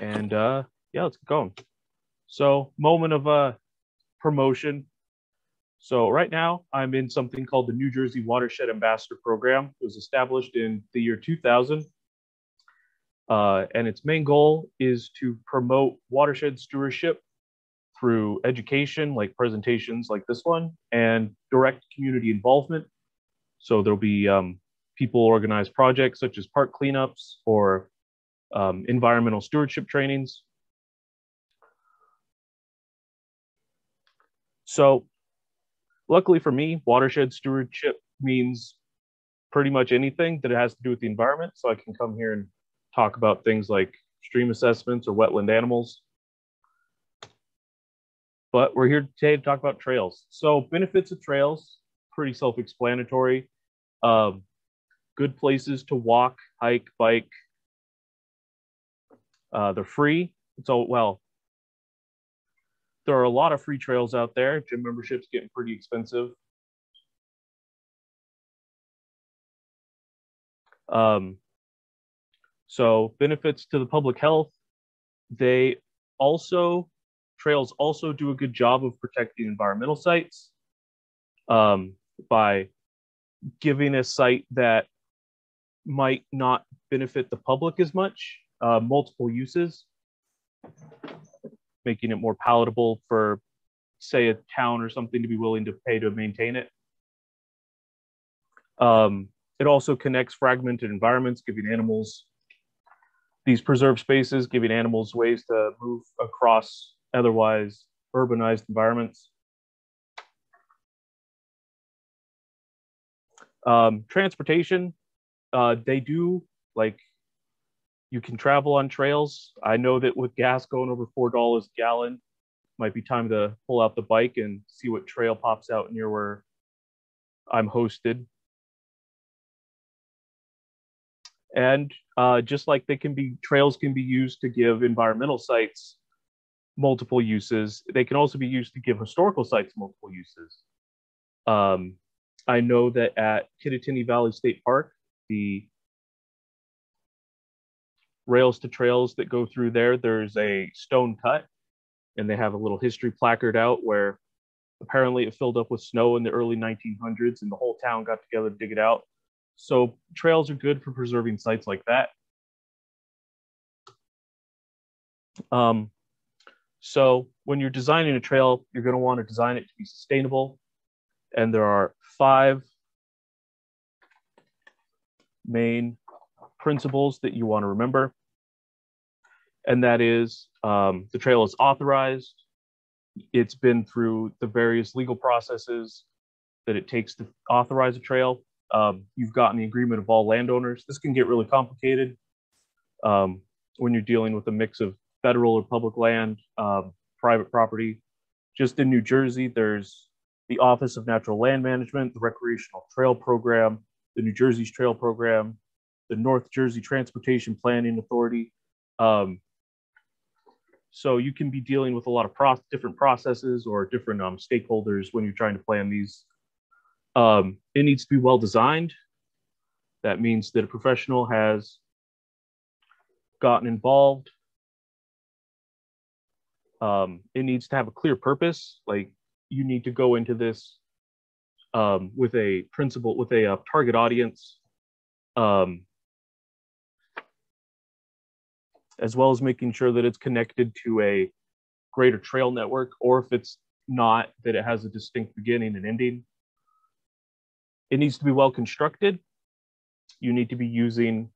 And uh, yeah, let's get going. So, moment of uh, promotion. So, right now, I'm in something called the New Jersey Watershed Ambassador Program. It was established in the year 2000. Uh, and its main goal is to promote watershed stewardship through education, like presentations like this one, and direct community involvement. So, there'll be um, people organize projects such as park cleanups or um, environmental stewardship trainings. So luckily for me, watershed stewardship means pretty much anything that it has to do with the environment. So I can come here and talk about things like stream assessments or wetland animals. But we're here today to talk about trails. So benefits of trails, pretty self-explanatory. Um, good places to walk, hike, bike. Uh, they're free. So, well, there are a lot of free trails out there. Gym memberships getting pretty expensive. Um, so benefits to the public health. They also, trails also do a good job of protecting environmental sites um, by giving a site that might not benefit the public as much, uh, multiple uses making it more palatable for, say, a town or something to be willing to pay to maintain it. Um, it also connects fragmented environments, giving animals these preserved spaces, giving animals ways to move across otherwise urbanized environments. Um, transportation, uh, they do like you can travel on trails. I know that with gas going over four dollars a gallon, might be time to pull out the bike and see what trail pops out near where I'm hosted. And uh, just like they can be trails can be used to give environmental sites multiple uses, they can also be used to give historical sites multiple uses. Um, I know that at Kittatinny Valley State Park, the rails to trails that go through there, there's a stone cut, and they have a little history placard out where apparently it filled up with snow in the early 1900s, and the whole town got together to dig it out. So trails are good for preserving sites like that. Um, so when you're designing a trail, you're going to want to design it to be sustainable. And there are five main principles that you want to remember. And that is um, the trail is authorized. It's been through the various legal processes that it takes to authorize a trail. Um, you've gotten the agreement of all landowners. This can get really complicated um, when you're dealing with a mix of federal or public land, um, private property. Just in New Jersey, there's the Office of Natural Land Management, the Recreational Trail Program, the New Jersey's Trail Program, the North Jersey Transportation Planning Authority. Um, so you can be dealing with a lot of pro- different processes or different um, stakeholders when you're trying to plan these. Um, it needs to be well designed. That means that a professional has gotten involved. Um, it needs to have a clear purpose. Like you need to go into this um, with a principle, with a uh, target audience, um, as well as making sure that it's connected to a greater trail network, or if it's not, that it has a distinct beginning and ending. It needs to be well constructed. You need to be using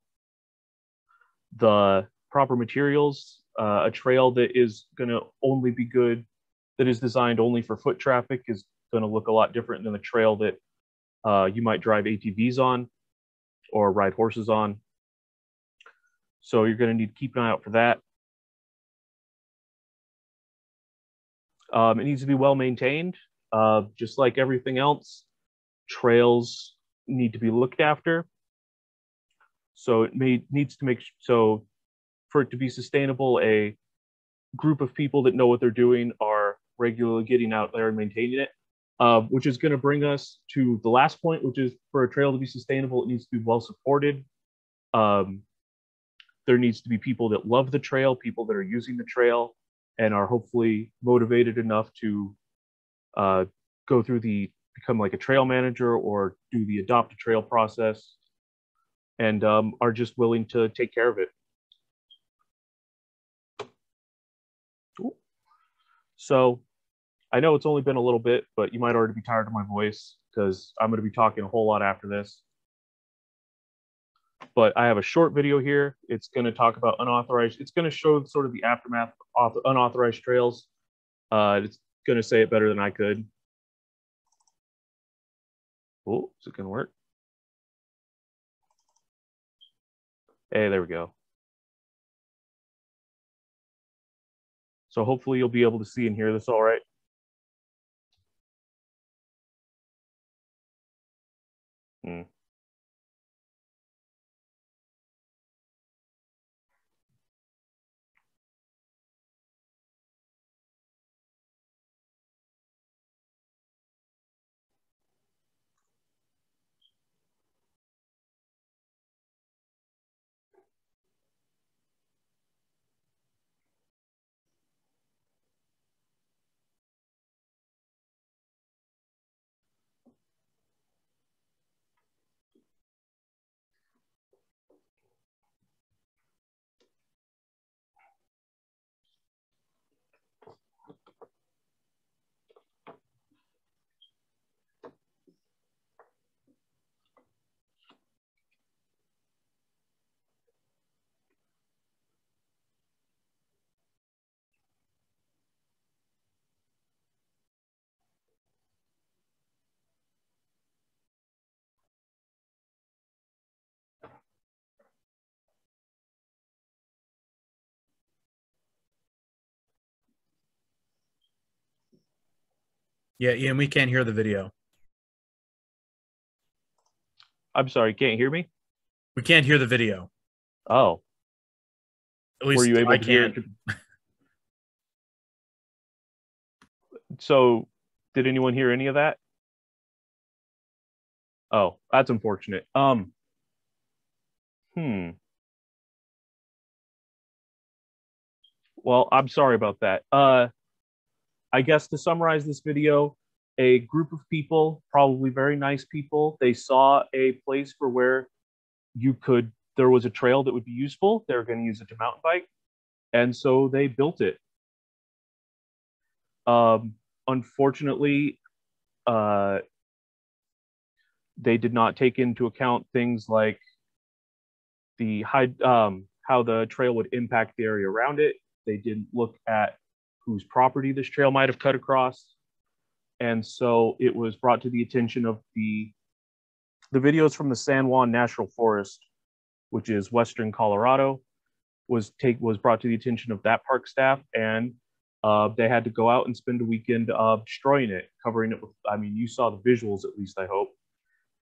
the proper materials. Uh, a trail that is going to only be good, that is designed only for foot traffic, is going to look a lot different than the trail that uh, you might drive ATVs on or ride horses on. So you're going to need to keep an eye out for that. Um, it needs to be well maintained. Uh, just like everything else, trails need to be looked after. So it may needs to make so for it to be sustainable, a group of people that know what they're doing are regularly getting out there and maintaining it. Uh, which is going to bring us to the last point, which is for a trail to be sustainable, it needs to be well supported. Um, there needs to be people that love the trail, people that are using the trail, and are hopefully motivated enough to uh, go through the become like a trail manager or do the adopt a trail process, and um, are just willing to take care of it. So I know it's only been a little bit, but you might already be tired of my voice because I'm going to be talking a whole lot after this. But I have a short video here. It's going to talk about unauthorized. It's going to show sort of the aftermath of unauthorized trails. Uh, it's going to say it better than I could. Oh, is it going to work? Hey, there we go. So hopefully you'll be able to see and hear this all right. Hmm. Yeah, Ian, we can't hear the video. I'm sorry, can't hear me? We can't hear the video. Oh. At least Were you able I to hear can't. So, did anyone hear any of that? Oh, that's unfortunate. Um Hmm. Well, I'm sorry about that. Uh I guess to summarize this video, a group of people, probably very nice people, they saw a place for where you could there was a trail that would be useful. They were going to use it to mountain bike. And so they built it. Um, unfortunately, uh, they did not take into account things like the high, um, how the trail would impact the area around it. They didn't look at whose property this trail might have cut across. And so it was brought to the attention of the the videos from the San Juan National Forest, which is western Colorado, was take was brought to the attention of that park staff, and uh, they had to go out and spend a weekend uh, destroying it, covering it with. I mean, you saw the visuals at least. I hope.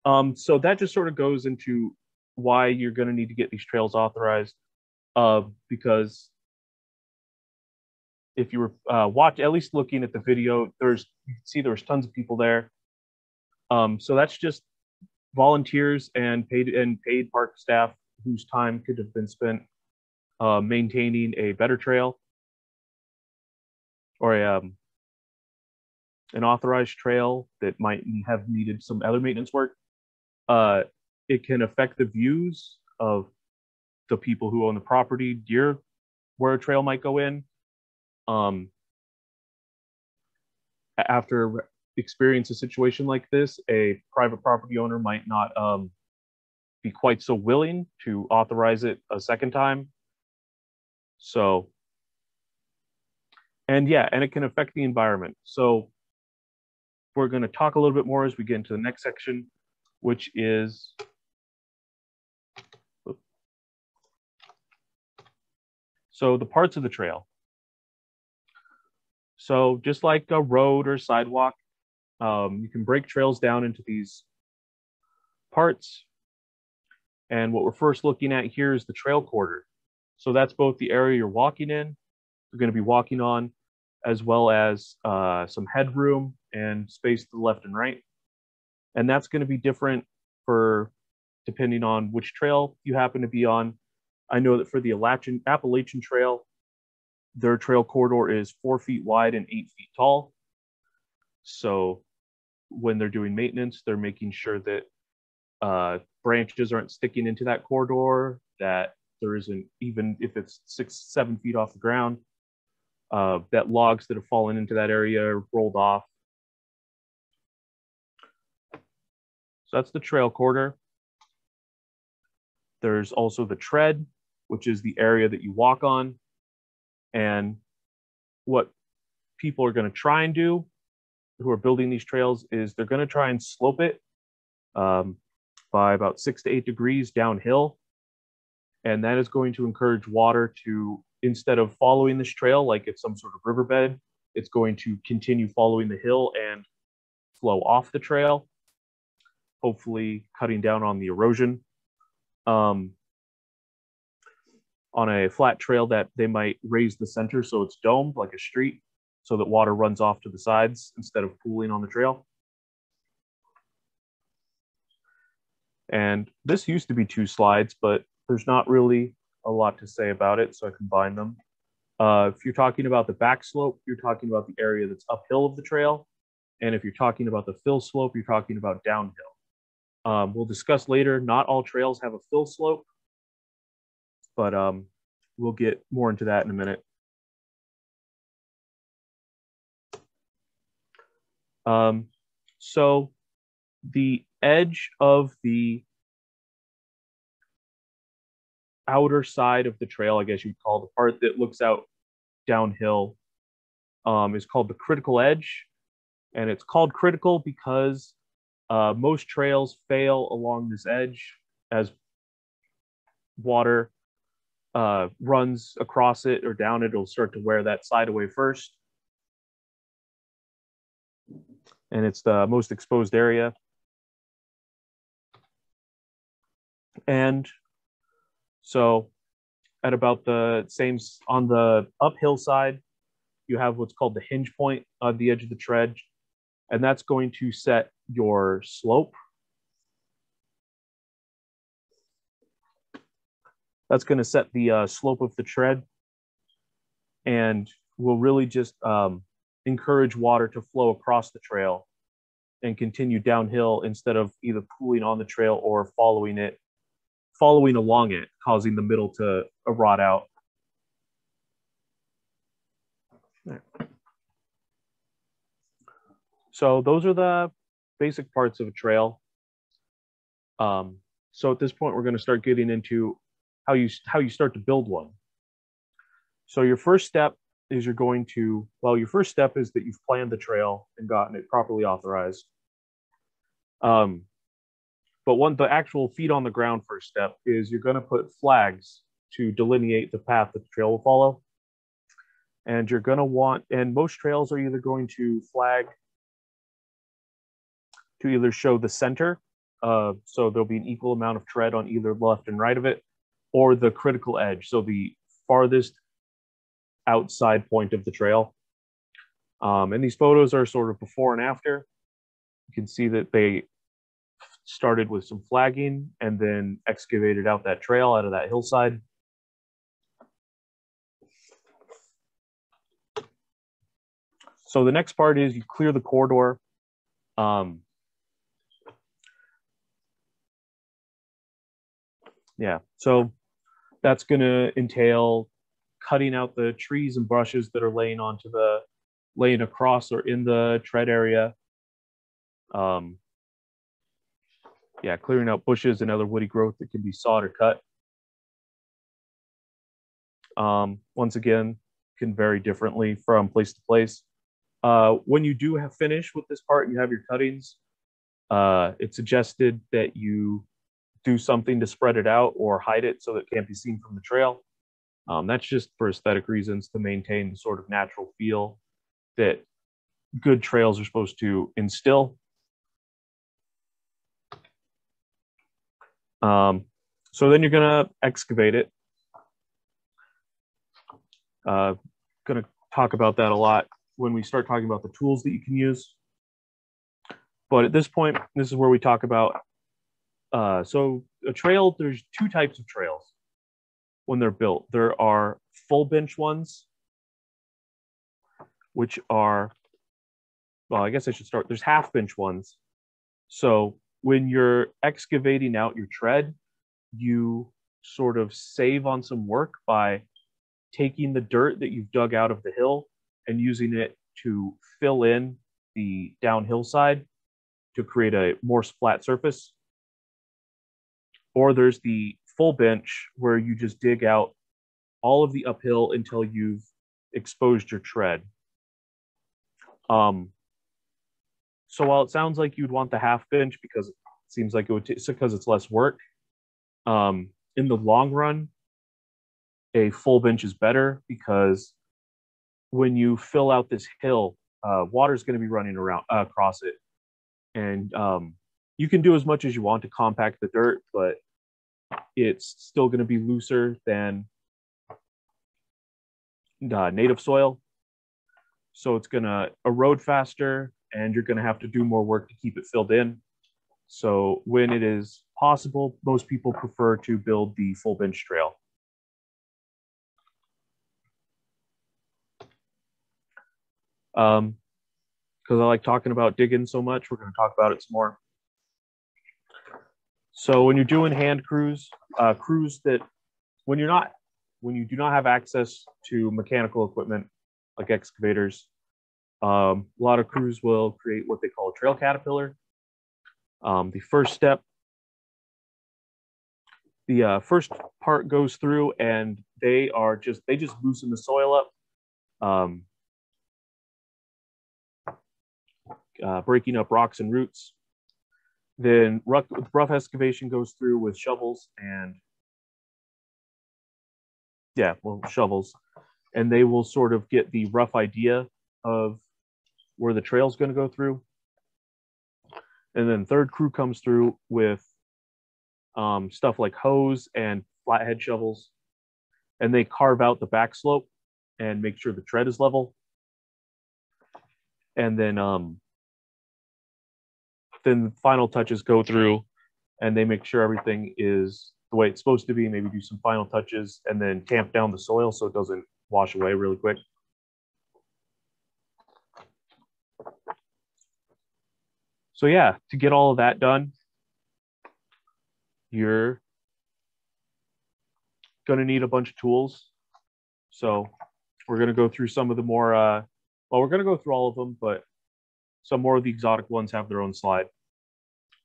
Um, so that just sort of goes into why you're going to need to get these trails authorized, uh, because if you were uh, watch at least looking at the video, there's you can see there's tons of people there. Um, so that's just volunteers and paid and paid park staff whose time could have been spent uh, maintaining a better trail or a, um, an authorized trail that might have needed some other maintenance work. Uh, it can affect the views of the people who own the property near where a trail might go in um, after experience a situation like this, a private property owner might not um, be quite so willing to authorize it a second time. So, and yeah, and it can affect the environment. So, we're going to talk a little bit more as we get into the next section, which is so the parts of the trail. So just like a road or sidewalk, um, you can break trails down into these parts. And what we're first looking at here is the trail corridor. So that's both the area you're walking in, you're going to be walking on, as well as uh, some headroom and space to the left and right. And that's going to be different for depending on which trail you happen to be on. I know that for the Appalachian, Appalachian Trail, their trail corridor is four feet wide and eight feet tall. So when they're doing maintenance, they're making sure that uh, branches aren't sticking into that corridor, that there isn't, even if it's six, seven feet off the ground, uh, that logs that have fallen into that area are rolled off. So that's the trail corridor. There's also the tread, which is the area that you walk on. And what people are going to try and do who are building these trails is they're going to try and slope it um, by about six to eight degrees downhill. And that is going to encourage water to, instead of following this trail like it's some sort of riverbed, it's going to continue following the hill and flow off the trail, hopefully cutting down on the erosion. Um, on a flat trail that they might raise the center so it's domed like a street so that water runs off to the sides instead of pooling on the trail. And this used to be two slides, but there's not really a lot to say about it, so I combine them. Uh, if you're talking about the back slope, you're talking about the area that's uphill of the trail. And if you're talking about the fill slope, you're talking about downhill. Um, we'll discuss later, not all trails have a fill slope, but um, we'll get more into that in a minute. Um, so the edge of the outer side of the trail, I guess you'd call the part that looks out downhill, um, is called the critical edge. And it's called critical because uh, most trails fail along this edge as water uh, runs across it or down it, it'll start to wear that side away first and it's the most exposed area. And so at about the same on the uphill side, you have what's called the hinge point on the edge of the tread, and that's going to set your slope. That's going to set the uh, slope of the tread and will really just um, encourage water to flow across the trail and continue downhill instead of either pooling on the trail or following it, following along it, causing the middle to rot out. So those are the basic parts of a trail. Um, so at this point, we're going to start getting into how you how you start to build one. So your first step is you're going to, well, your first step is that you've planned the trail and gotten it properly authorized. Um, but one, the actual feet on the ground first step is you're going to put flags to delineate the path that the trail will follow. And you're going to want, and most trails are either going to flag to either show the center, uh, so there'll be an equal amount of tread on either left and right of it, or the critical edge, so the farthest outside point of the trail. Um, and these photos are sort of before and after. You can see that they started with some flagging and then excavated out that trail out of that hillside. So the next part is you clear the corridor. Um, yeah, so that's going to entail cutting out the trees and brushes that are laying onto the laying across or in the tread area. Um, yeah, clearing out bushes and other woody growth that can be sawed or cut. Um, once again, can vary differently from place to place. Uh, when you do have finish with this part you have your cuttings, uh, it's suggested that you do something to spread it out or hide it so that it can't be seen from the trail. Um, that's just for aesthetic reasons to maintain the sort of natural feel that good trails are supposed to instill. Um, so then you're gonna excavate it. Uh, gonna talk about that a lot when we start talking about the tools that you can use. But at this point, this is where we talk about, uh, so a trail, there's two types of trails. when they're built. There are full bench ones, which are, well, I guess I should start. There's half bench ones. So when you're excavating out your tread, you sort of save on some work by taking the dirt that you've dug out of the hill and using it to fill in the downhill side to create a more flat surface. Or there's the full bench where you just dig out all of the uphill until you've exposed your tread. Um, so while it sounds like you'd want the half bench because it seems like it would t- because it's less work, um, in the long run, a full bench is better because when you fill out this hill, uh, water is going to be running around uh, across it, and um, you can do as much as you want to compact the dirt, but it's still going to be looser than native soil. So it's going to erode faster and you're going to have to do more work to keep it filled in. So when it is possible, most people prefer to build the full bench trail. Um, because I like talking about digging so much, we're going to talk about it some more. So when you're doing hand crews, uh, crews that when you're not, when you do not have access to mechanical equipment like excavators, um, a lot of crews will create what they call a trail caterpillar. Um, the first step, the uh, first part goes through and they are just, they just loosen the soil up. Um, uh, breaking up rocks and roots. Then rough, rough excavation goes through with shovels and yeah, well, shovels, and they will sort of get the rough idea of where the trail is going to go through. And then third crew comes through with um, stuff like hoes and flathead shovels, and they carve out the back slope and make sure the tread is level. And then um, then final touches go through and they make sure everything is the way it's supposed to be, maybe do some final touches and then tamp down the soil so it doesn't wash away really quick. So yeah, to get all of that done, you're going to need a bunch of tools. So we're going to go through some of the more, uh, well, we're going to go through all of them, but some more of the exotic ones have their own slide.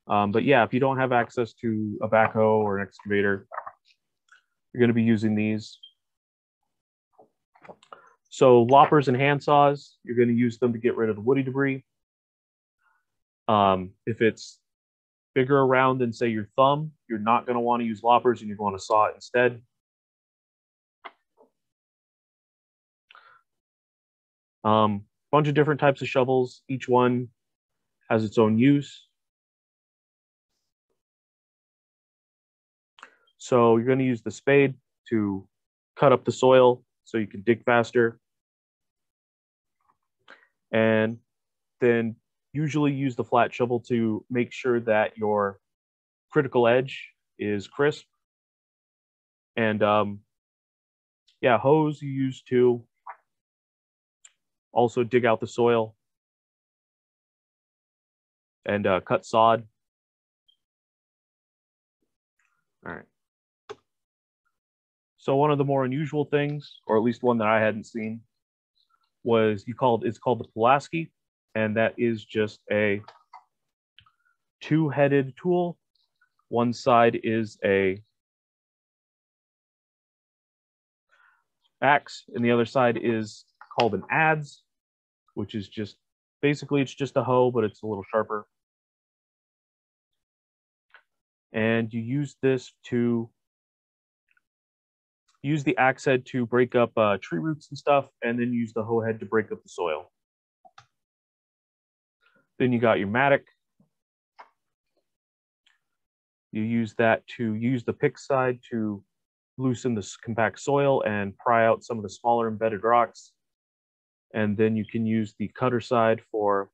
Um, but yeah, if you don't have access to a backhoe or an excavator, you're going to be using these. So loppers and handsaws, you're going to use them to get rid of the woody debris. Um, if it's bigger around than say your thumb, you're not going to want to use loppers and you're going to saw it instead. Um, bunch of different types of shovels. Each one has its own use. So you're going to use the spade to cut up the soil so you can dig faster. And then usually use the flat shovel to make sure that your critical edge is crisp. And um, yeah, hoes you use to also dig out the soil and uh, cut sod. All right. So one of the more unusual things, or at least one that I hadn't seen, was you called it's called the Pulaski, and that is just a two-headed tool. One side is a axe, and the other side is called an adze, which is just basically it's just a hoe, but it's a little sharper. And you use this to use the axe head to break up uh, tree roots and stuff, and then use the hoe head to break up the soil. Then you got your mattock. You use that to use the pick side to loosen the compact soil and pry out some of the smaller embedded rocks. And then you can use the cutter side for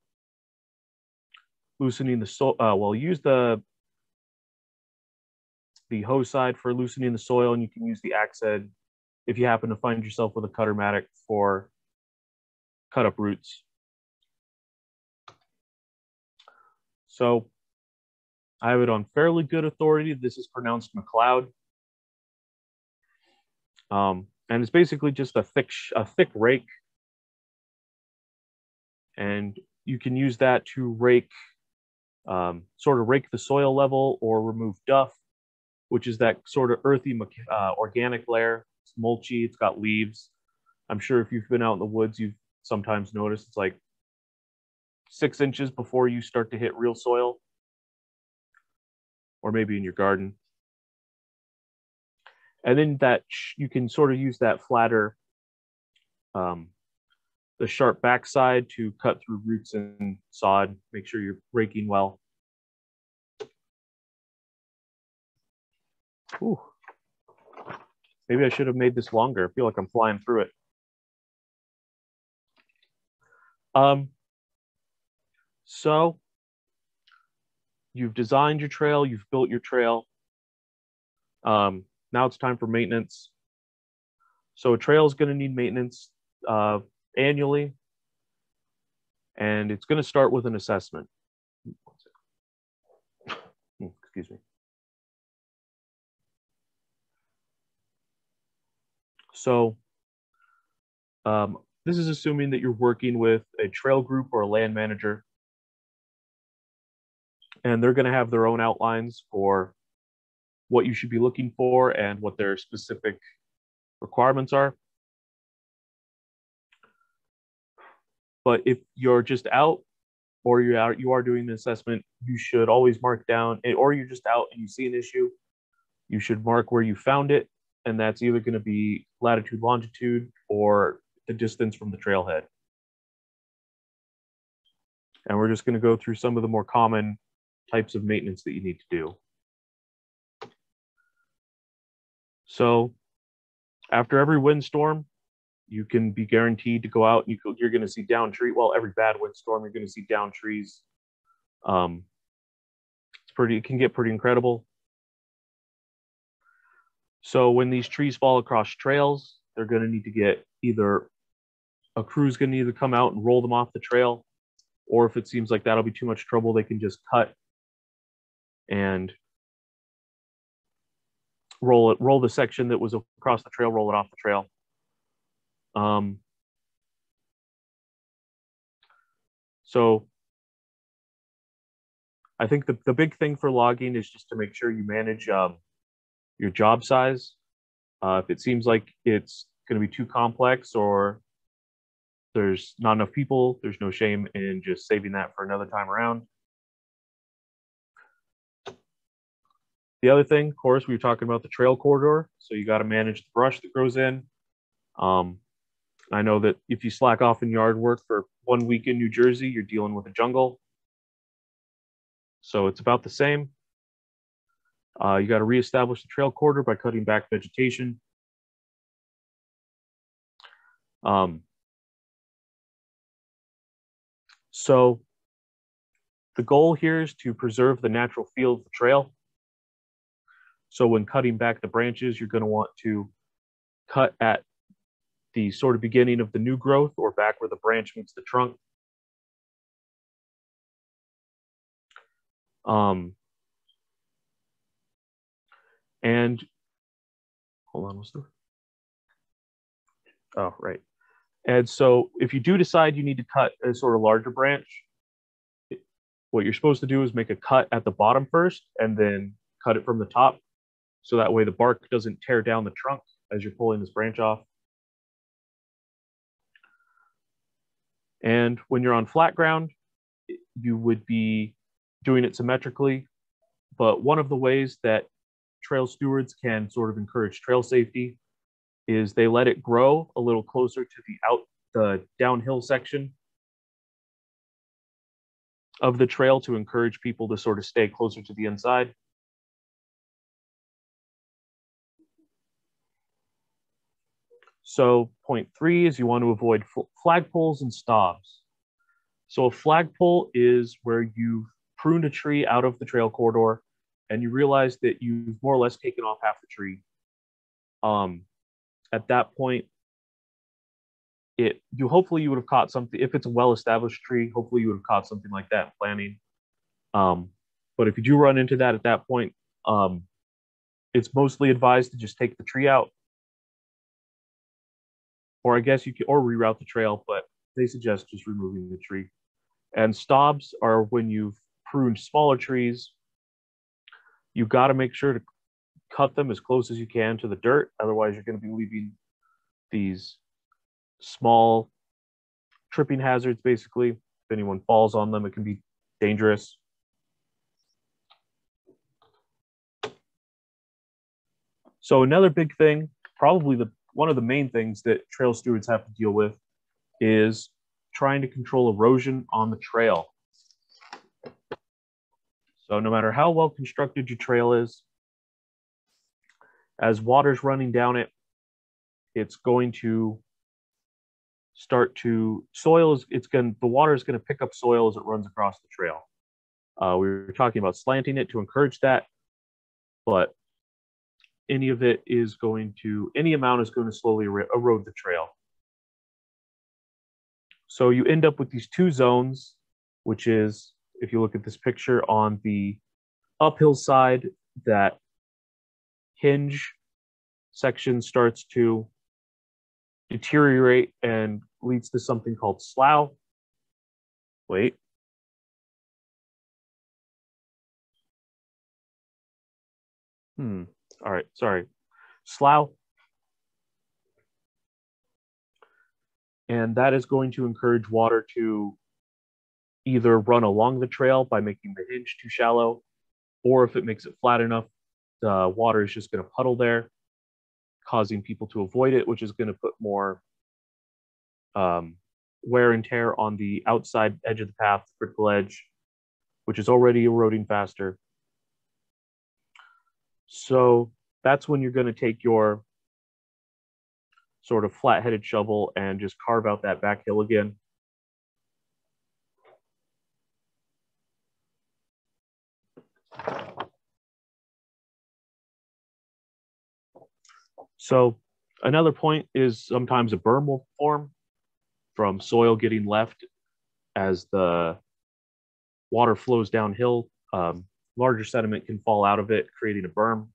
loosening the soil. Uh, well, use the the hoe side for loosening the soil, and you can use the axe head if you happen to find yourself with a cutter Cuttermatic for cut up roots. So I have it on fairly good authority. This is pronounced McLeod. Um, and it's basically just a thick, a thick rake. And you can use that to rake, um, sort of rake the soil level or remove duff, which is that sort of earthy uh, organic layer. It's mulchy, it's got leaves. I'm sure if you've been out in the woods, you've sometimes noticed it's like six inches before you start to hit real soil, or maybe in your garden. And then that you can sort of use that flatter, um, the sharp backside to cut through roots and sod. Make sure you're raking well. Ooh. Maybe I should have made this longer. I feel like I'm flying through it. Um, so you've designed your trail, you've built your trail. Um, now it's time for maintenance. So a trail is going to need maintenance uh, annually, and it's going to start with an assessment. Excuse me. So um, this is assuming that you're working with a trail group or a land manager. And they're going to have their own outlines for what you should be looking for and what their specific requirements are. But if you're just out or you are you are doing an assessment, you should always mark down or you're just out and you see an issue, you should mark where you found it and that's either going to be latitude longitude or the distance from the trailhead. And we're just going to go through some of the more common types of maintenance that you need to do. So after every windstorm, you can be guaranteed to go out and you, are going to see down tree. Well, every bad windstorm, you're going to see down trees. Um, it's pretty, it can get pretty incredible. So when these trees fall across trails, they're going to need to get either a crew's going to either come out and roll them off the trail, or if it seems like that'll be too much trouble, they can just cut and roll it, roll the section that was across the trail, roll it off the trail. Um, so I think the, the big thing for logging is just to make sure you manage um, your job size. Uh, if it seems like it's going to be too complex or there's not enough people, there's no shame in just saving that for another time around. The other thing, of course, we were talking about the trail corridor. So you got to manage the brush that grows in. Um, I know that if you slack off in yard work for one week in New Jersey, you're dealing with a jungle. So it's about the same. Uh, you got to reestablish the trail corridor by cutting back vegetation. Um, so the goal here is to preserve the natural feel of the trail. So when cutting back the branches, you're going to want to cut at the sort of beginning of the new growth or back where the branch meets the trunk. Um, and hold on, what's the? Oh, right. And so if you do decide you need to cut a sort of larger branch, what you're supposed to do is make a cut at the bottom first and then cut it from the top. So that way the bark doesn't tear down the trunk as you're pulling this branch off. And when you're on flat ground, you would be doing it symmetrically. But one of the ways that trail stewards can sort of encourage trail safety is they let it grow a little closer to the out the downhill section of the trail to encourage people to sort of stay closer to the inside. So point three is you want to avoid flagpoles and stobs. So a flagpole is where you've pruned a tree out of the trail corridor and you realize that you've more or less taken off half the tree. Um, at that point, it you hopefully you would have caught something if it's a well-established tree. Hopefully you would have caught something like that in planting. Um, but if you do run into that at that point, um, it's mostly advised to just take the tree out, or I guess you can or reroute the trail, but they suggest just removing the tree. And stobs are when you've pruned smaller trees. You got to make sure to cut them as close as you can to the dirt. Otherwise, you're going to be leaving these small tripping hazards, basically. If anyone falls on them, it can be dangerous. So another big thing, probably the one of the main things that trail stewards have to deal with is trying to control erosion on the trail. So no matter how well constructed your trail is, as water's running down it, it's going to start to soil is it's going the water is going to pick up soil as it runs across the trail. Uh, we were talking about slanting it to encourage that, but any of it is going to any amount is going to slowly erode the trail. So you end up with these two zones, which is if you look at this picture on the uphill side, that hinge section starts to deteriorate and leads to something called slough. Wait. Hmm. All right. Sorry. Slough. And that is going to encourage water to either run along the trail by making the hinge too shallow, or if it makes it flat enough, the water is just going to puddle there, causing people to avoid it, which is going to put more um, wear and tear on the outside edge of the path, the critical edge, which is already eroding faster. So that's when you're going to take your sort of flat-headed shovel and just carve out that back hill again. So another point is sometimes a berm will form from soil getting left as the water flows downhill. Um, larger sediment can fall out of it, creating a berm.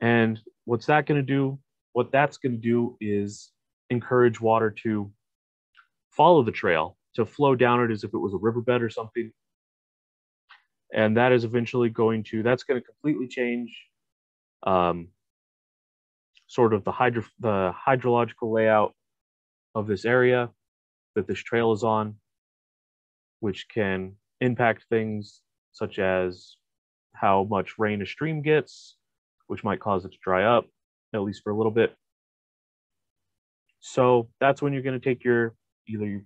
And what's that going to do? What that's going to do is encourage water to follow the trail, to flow down it as if it was a riverbed or something. And that is eventually going to, that's going to completely change um, sort of the hydro the hydrological layout of this area that this trail is on, which can impact things such as how much rain a stream gets, which might cause it to dry up, at least for a little bit. So that's when you're going to take your either.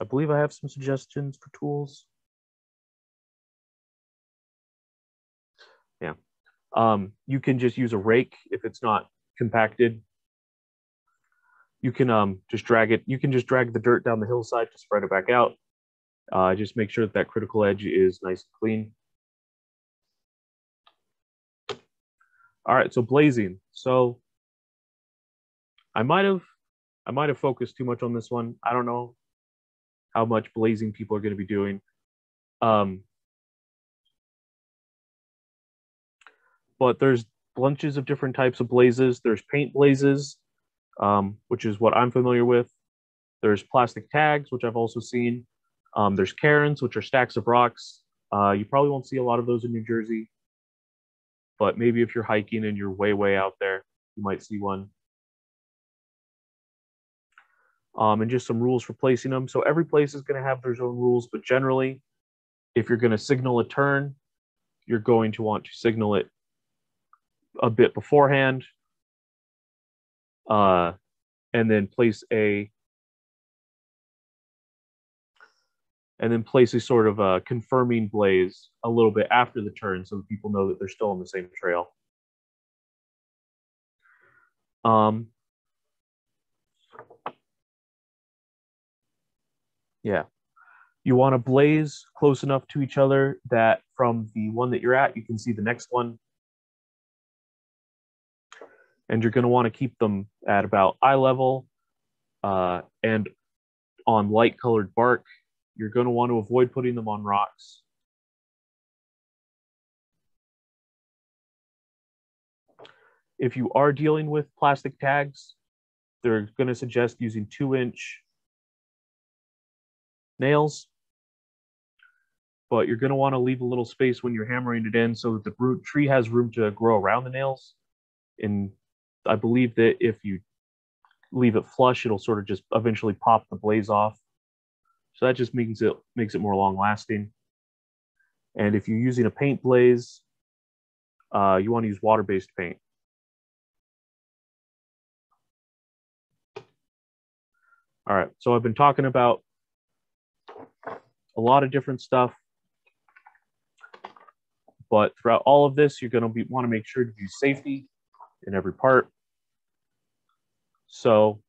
I believe I have some suggestions for tools. Um, you can just use a rake if it's not compacted. You can um, just drag it. You can just drag the dirt down the hillside to spread it back out. Uh, just make sure that that critical edge is nice and clean. All right, so blazing. So I might have I might have focused too much on this one. I don't know how much blazing people are going to be doing. Um, but there's bunches of different types of blazes. There's paint blazes, um, which is what I'm familiar with. There's plastic tags, which I've also seen. Um, there's cairns, which are stacks of rocks. Uh, you probably won't see a lot of those in New Jersey, but maybe if you're hiking and you're way, way out there, you might see one. Um, and just some rules for placing them. So every place is going to have their own rules, but generally, if you're going to signal a turn, you're going to want to signal it a bit beforehand, uh, and then place a and then place a sort of a confirming blaze a little bit after the turn so people know that they're still on the same trail. Um, yeah. You want to blaze close enough to each other that from the one that you're at, you can see the next one. And you're going to want to keep them at about eye level uh, and on light colored bark. You're going to want to avoid putting them on rocks. If you are dealing with plastic tags, they're going to suggest using two inch nails, but you're going to want to leave a little space when you're hammering it in so that the root tree has room to grow around the nails. And I believe that if you leave it flush, it'll sort of just eventually pop the blaze off. So that just makes it makes it more long lasting. And if you're using a paint blaze, uh, you want to use water-based paint. All right, so I've been talking about a lot of different stuff, but throughout all of this, you're going to want to make sure to do safety in every part. So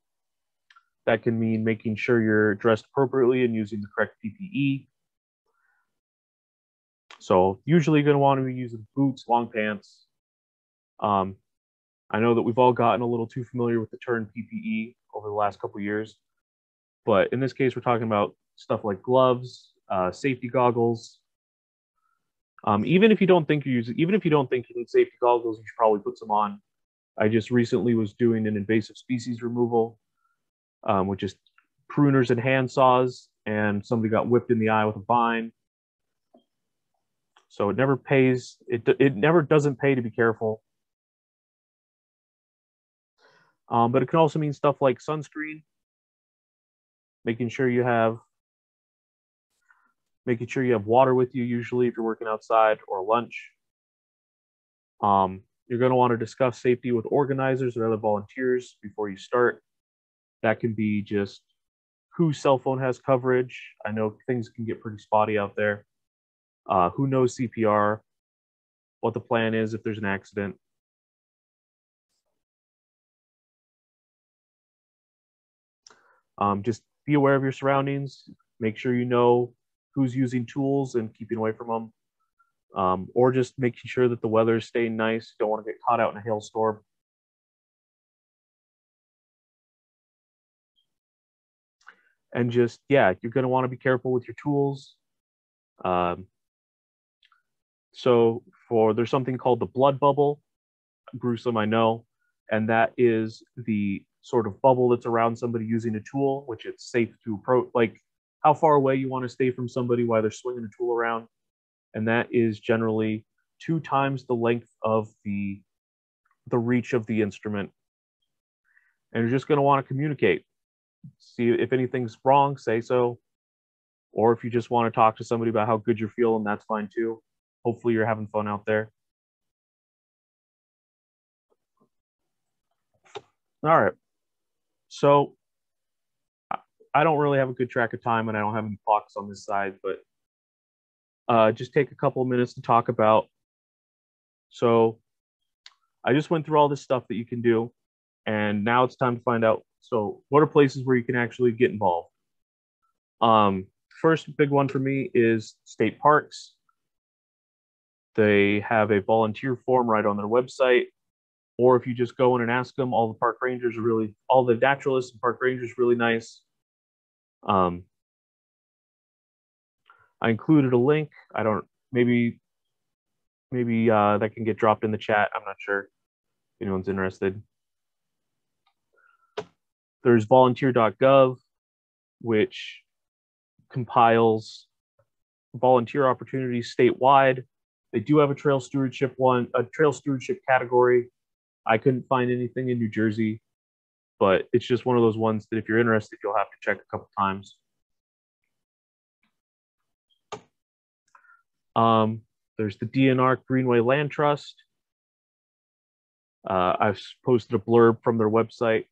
that can mean making sure you're dressed appropriately and using the correct PPE. So usually you're going to want to be using boots, long pants. Um, I know that we've all gotten a little too familiar with the term PPE over the last couple years, but in this case, we're talking about stuff like gloves, uh, safety goggles. Um, even if you don't think you use, even if you don't think you need safety goggles, you should probably put some on. I just recently was doing an invasive species removal, um, which is pruners and hand saws, and somebody got whipped in the eye with a vine. So it never pays. It it never doesn't pay to be careful. Um, but it can also mean stuff like sunscreen, making sure you have making sure you have water with you usually if you're working outside or lunch. Um, you're going to want to discuss safety with organizers or other volunteers before you start. That can be just whose cell phone has coverage. I know things can get pretty spotty out there. Uh, who knows CPR, what the plan is if there's an accident. Um, just be aware of your surroundings. Make sure you know who's using tools and keeping away from them. Um, or just making sure that the weather is staying nice. Don't want to get caught out in a hailstorm. And just, yeah, you're going to want to be careful with your tools. Um, so for there's something called the blood bubble, gruesome, I know, and that is the sort of bubble that's around somebody using a tool, which it's safe to approach, like how far away you want to stay from somebody while they're swinging a tool around, and that is generally two times the length of the the reach of the instrument. And you're just going to want to communicate. See if anything's wrong, say so. Or if you just want to talk to somebody about how good you're feeling, that's fine too. Hopefully, you're having fun out there. All right. So I don't really have a good track of time and I don't have any clocks on this side, but uh, just take a couple of minutes to talk about. So I just went through all this stuff that you can do, and now it's time to find out. So, what are places where you can actually get involved? Um, first big one for me is state parks. They have a volunteer form right on their website. Or if you just go in and ask them, all the park rangers are really, all the naturalists and park rangers really nice. Um, I included a link. I don't, maybe, maybe uh, that can get dropped in the chat. I'm not sure if anyone's interested. There's volunteer.gov, which compiles volunteer opportunities statewide. They do have a trail stewardship one, a trail stewardship category. I couldn't find anything in New Jersey, but it's just one of those ones that if you're interested, you'll have to check a couple times. Um, there's the D&R Greenway Land Trust. Uh, I've posted a blurb from their website.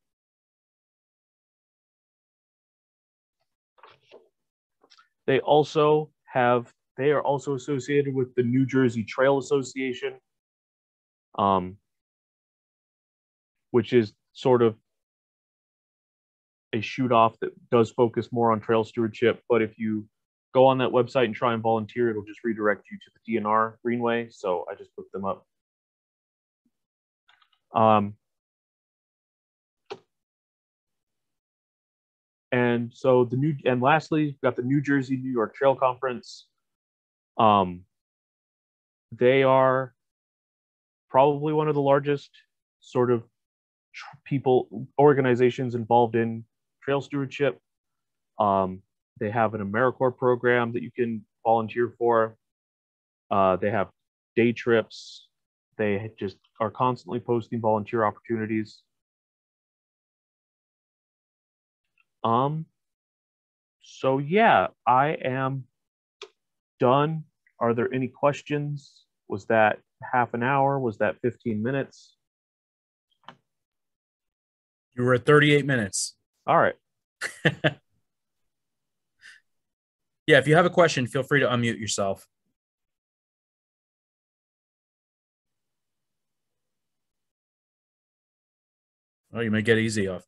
They also have, they are also associated with the New Jersey Trail Association, um, which is sort of a shoot off that does focus more on trail stewardship. But if you go on that website and try and volunteer, it'll just redirect you to the D&R Greenway. So I just looked them up. Um, and so the new and lastly, we've got the New Jersey New York Trail Conference. Um, they are probably one of the largest sort of people organizations involved in trail stewardship. Um, they have an AmeriCorps program that you can volunteer for. Uh, they have day trips. They just are constantly posting volunteer opportunities. Um, so yeah, I am done. Are there any questions? Was that half an hour? Was that 15 minutes? You were at 38 minutes. All right. Yeah, if you have a question, feel free to unmute yourself. Oh, you may get easy off